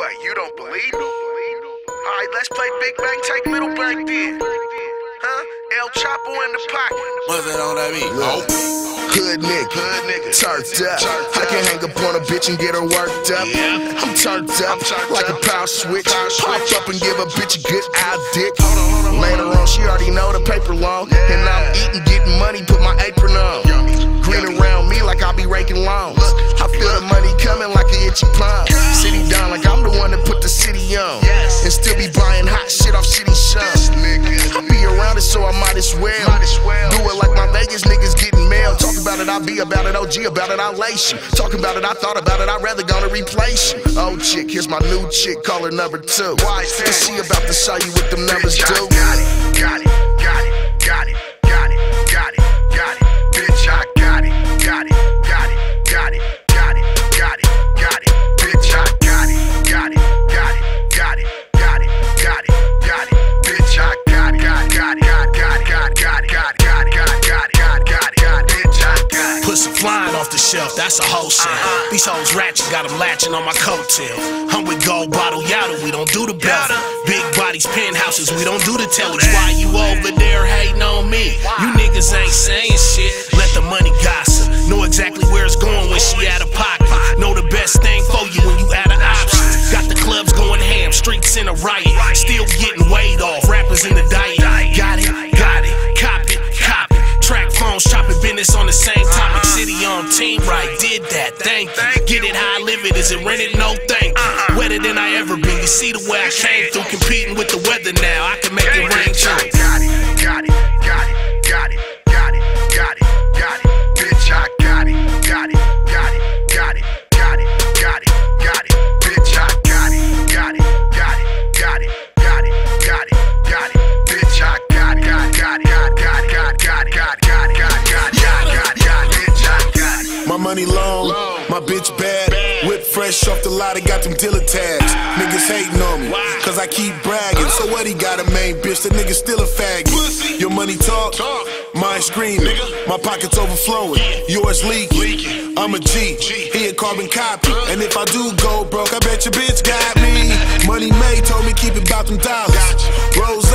What, you don't believe me? Alright, let's play Big Bang, take Little Bang then. Huh? El Chapo in the pocket. What's that on that beat? Oh. Hood nigga, Hood nigga. turned up. Turned I can hang up on a bitch and get her worked up. Yeah. I'm turned up, I'm turned like up. a power switch. Power Pop switch. up and give a bitch a good eye dick. Hold on, hold on, hold Later on. on, she already know the paper long. Yeah. And I'm eating, getting money, put my apron on. Yummy. Green Yummy. around me like I be raking lawns. Look, I feel the money coming like a itchy palm. On. Yes. And still be buying hot shit off shitty nigga. I be around it, so I might as well. Might as well. Do it like my Vegas niggas getting mail. Talk about it, I be about it. OG about it, I lace you. Talk about it, I thought about it. I'd rather gonna replace you. Old chick, here's my new chick. Call her number two. Why is that? She about to show you what them numbers Bitch, I do. got it, got it, that's a wholesale. These hoes ratchet, got them latching on my coattail. I'm with gold bottle yatta, we don't do the belt. Big bodies, penthouses, we don't do the tellers. Why you over there hating on me? You niggas ain't saying shit, let the money gossip. Know exactly where it's going when she out of pocket. Know the best thing for you when you out of options. Got the clubs going ham, streets in a riot. Still getting weighed off, rappers in the diet. Got it, got it, cop it, cop it. Track phones, chopping business on the same topic. City on team right, did that, thank you. Get it how I live it, is it rented? No thank you. Uh-huh. Wetter than I ever been. You see the way I came through, competing with the weather now. I can make it rain too. got it, got it, got it, bitch bad. Whip fresh off the lot, I got them dealer tags. Niggas hating on me, cause I keep bragging. So what he got a main bitch, the nigga still a faggot. Your money talk, mine screaming. My pockets overflowing, yours leaking. I'm a G, he a carbon copy. And if I do go broke, I bet your bitch got me. Money made told me keep it about them dollars. Rose